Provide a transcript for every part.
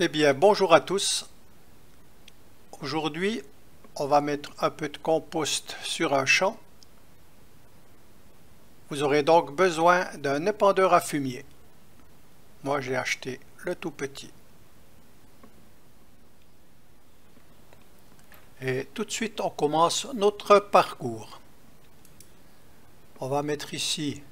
Eh bien, bonjour à tous. Aujourd'hui, on va mettre un peu de compost sur un champ. Vous aurez donc besoin d'un épandeur à fumier. Moi, j'ai acheté le tout petit. Et tout de suite, on commence notre parcours. On va mettre ici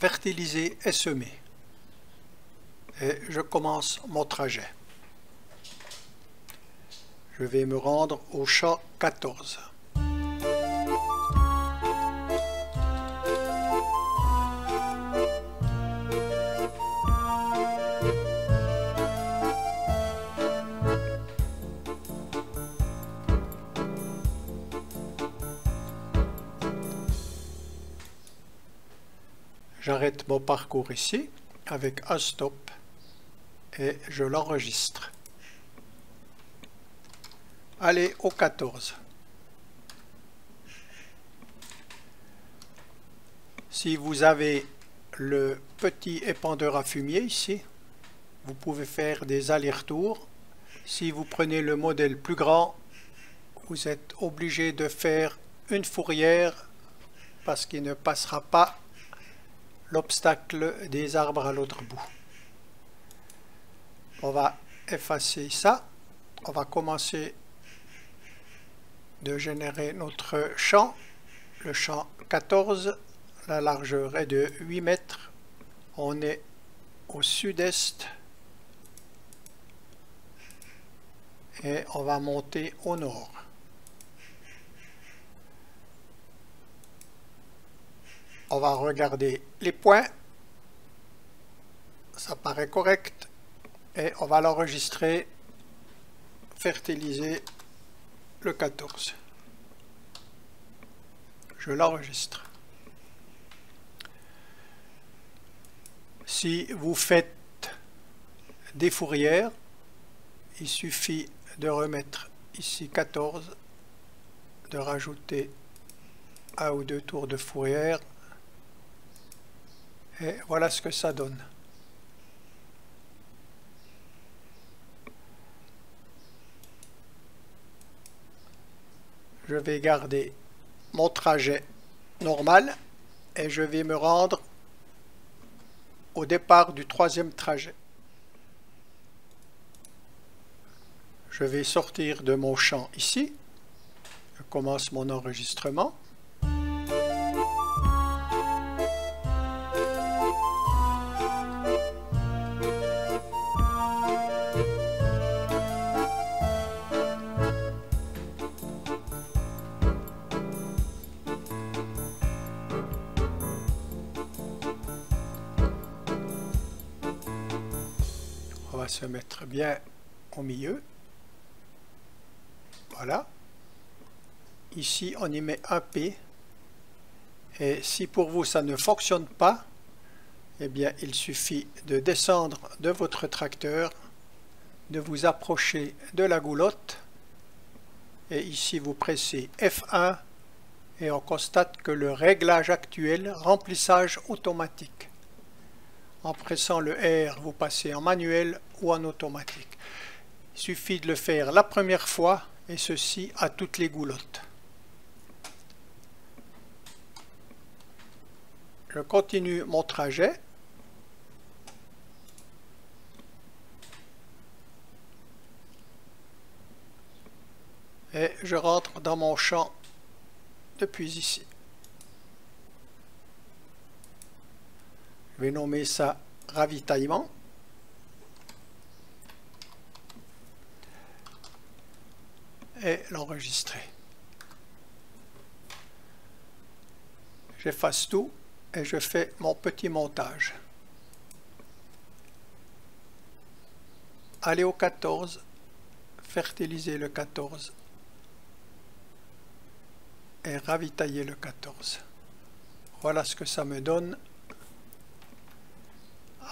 fertiliser et semer et je commence mon trajet. Je vais me rendre au champ 14. J'arrête mon parcours ici avec un stop et je l'enregistre. Allez au 14. Si vous avez le petit épandeur à fumier ici, vous pouvez faire des allers-retours. Si vous prenez le modèle plus grand, vous êtes obligé de faire une fourrière parce qu'il ne passera pas l'obstacle des arbres à l'autre bout on va effacer ça. On va commencer de générer notre champ. Le champ 14, la largeur est de 8 mètres. On est au sud-est. Et on va monter au nord. On va regarder les points. Ça paraît correct et on va l'enregistrer fertiliser le 14 je l'enregistre. Si vous faites des fourrières il suffit de remettre ici 14 de rajouter un ou deux tours de fourrière. Et voilà ce que ça donne je vais garder mon trajet normal et je vais me rendre au départ du troisième trajet. Je vais sortir de mon champ ici. Je commence mon enregistrement. Se mettre bien au milieu. Voilà. Ici, on y met un P. Et si pour vous ça ne fonctionne pas, eh bien, il suffit de descendre de votre tracteur, de vous approcher de la goulotte. Et ici, vous pressez F1 et on constate que le réglage actuel, remplissage automatique. En pressant le R, vous passez en manuel ou en automatique. Il suffit de le faire la première fois et ceci à toutes les goulottes. Je continue mon trajet. Et je rentre dans mon champ depuis ici. Vais nommer ça ravitaillement. Et l'enregistrer. J'efface tout et je fais mon petit montage. Aller au 14, fertiliser le 14 et ravitailler le 14. Voilà ce que ça me donne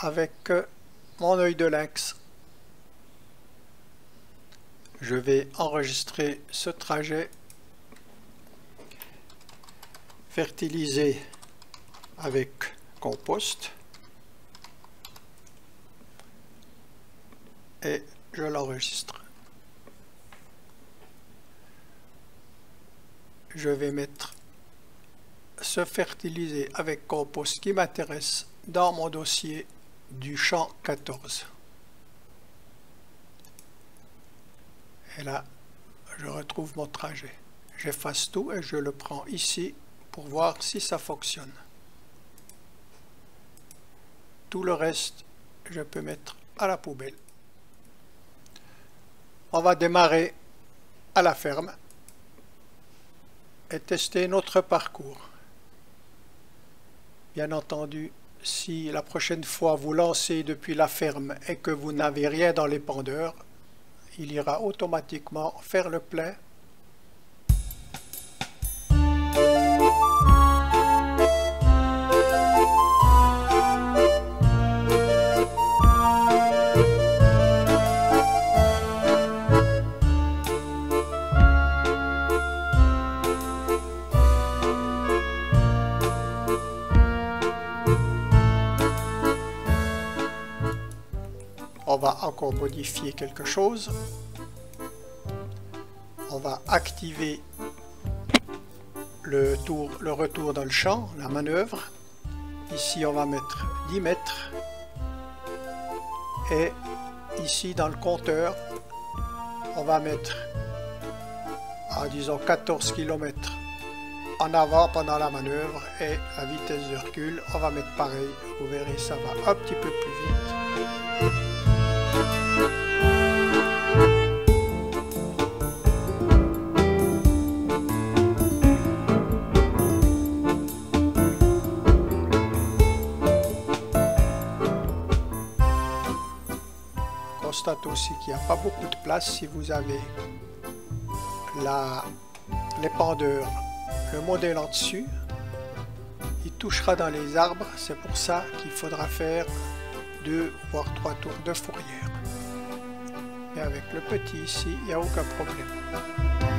avec euh, mon œil de lynx. Je vais enregistrer ce trajet, fertiliser avec compost. et je l'enregistre. Je vais mettre ce fertiliser avec compost qui m'intéresse dans mon dossier du champ 14. Et là, je retrouve mon trajet. J'efface tout et je le prends ici pour voir si ça fonctionne. Tout le reste, je peux mettre à la poubelle. On va démarrer à la ferme et tester notre parcours. Bien entendu, si la prochaine fois vous lancez depuis la ferme et que vous n'avez rien dans les pendeurs, il ira automatiquement faire le plein modifier quelque chose. On va activer le, tour, le retour dans le champ, la manœuvre. Ici, on va mettre 10 mètres. Et ici, dans le compteur, on va mettre, à disons 14 km en avant pendant la manœuvre et la vitesse de recul, on va mettre pareil. Vous verrez, ça va un petit peu plus vite. Constate aussi qu'il n'y a pas beaucoup de place si vous avez pendeurs, le modèle en dessus. Il touchera dans les arbres, c'est pour ça qu'il faudra faire deux voire trois tours de fourrière. Mais avec le petit ici, il n'y a aucun problème.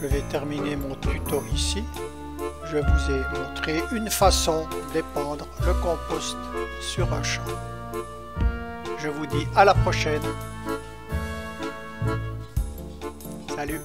Je vais terminer mon tuto ici. Je vous ai montré une façon d'épandre le compost sur un champ. Je vous dis à la prochaine. Salut